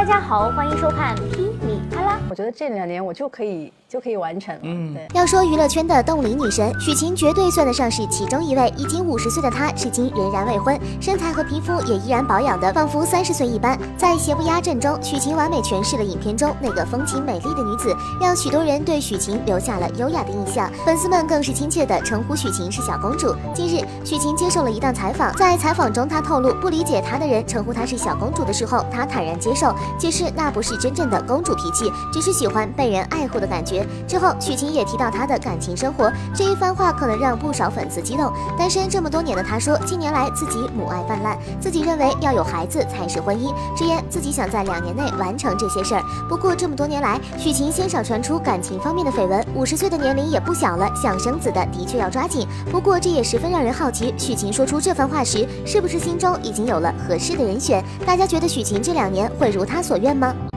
大家好，欢迎收看《噼里啪啦》。我觉得这两年我就可以就可以完成了。嗯，对。要说娱乐圈的冻龄女神，许晴绝对算得上是其中一位。已经五十岁的她，至今仍然未婚，身材和皮肤也依然保养的仿佛三十岁一般。在《邪不压正》中，许晴完美诠释了影片中那个风情美丽的女子，让许多人对许晴留下了优雅的印象。粉丝们更是亲切地称呼许晴是小公主。近日，许晴接受了一档采访，在采访中，她透露不理解她的人称呼她是小公主的时候，她坦然接受，其实那不是真正的公主脾气，只是喜欢被人爱护的感觉。之后，许晴也提到她的感情生活，这一番话可能让不少粉丝激动。单身这么多年的她说，近年来自己母爱泛滥，自己认为要有孩子才是婚姻，直言自己想在两年内完成这些事儿。不过这么多年来，许晴鲜少传出感情方面的绯闻，五十岁的年龄也不小了，想生子的的确要抓紧。不过这也十分让人好奇，许晴说出这番话时，是不是心中已经有了合适的人选？大家觉得许晴这两年会如她所愿吗？